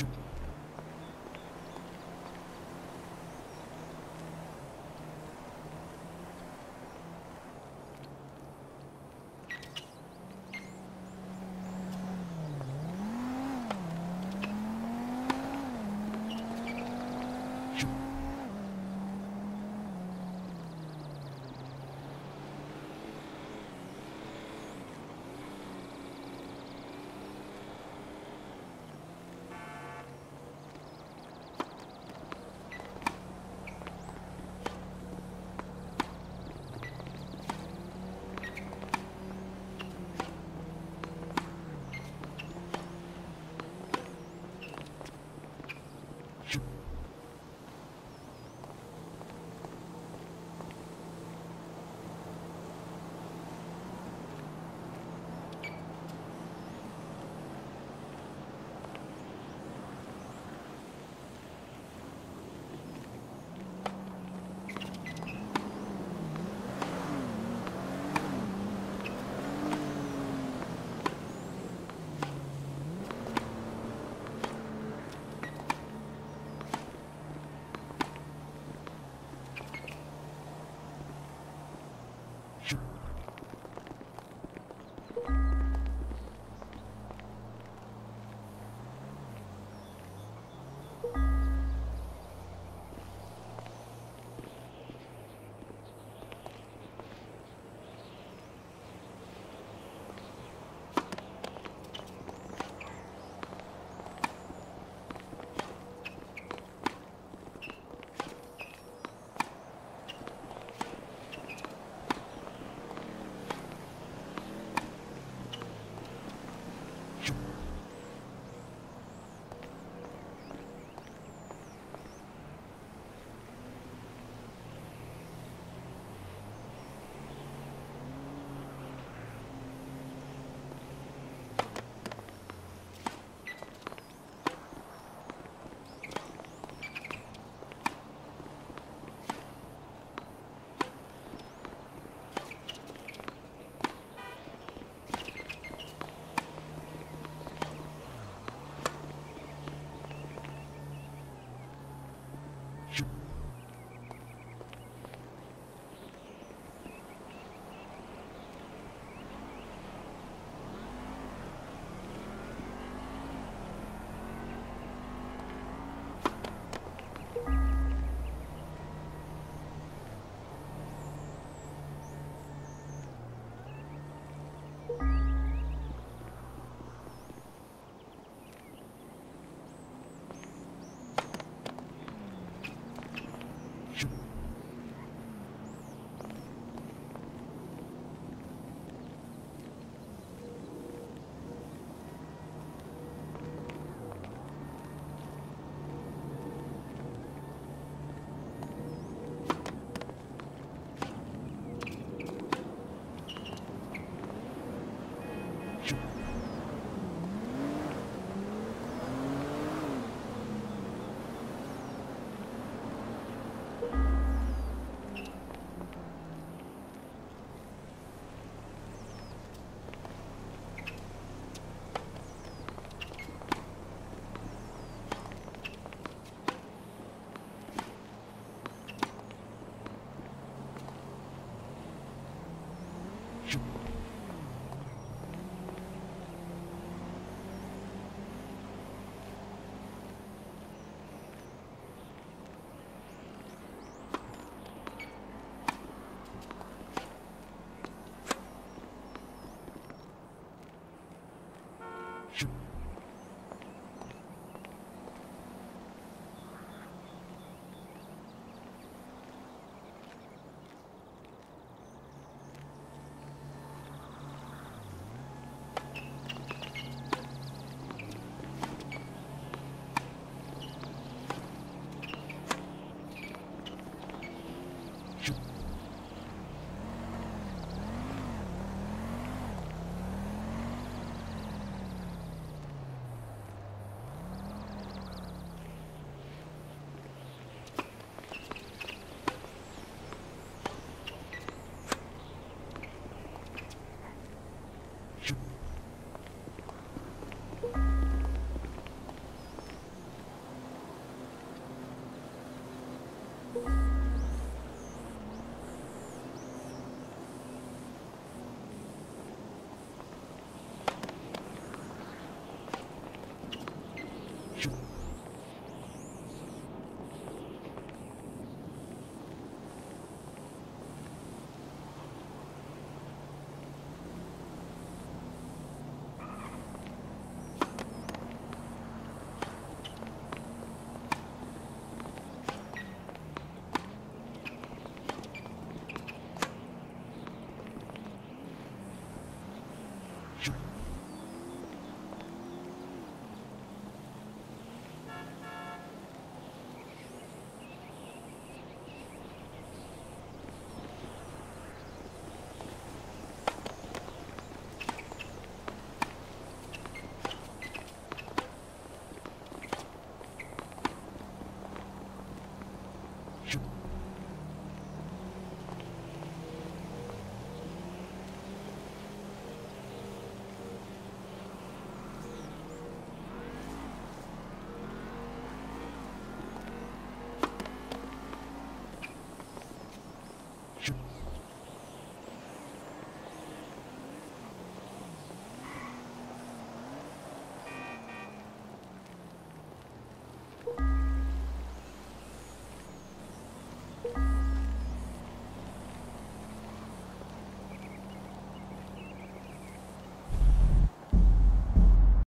you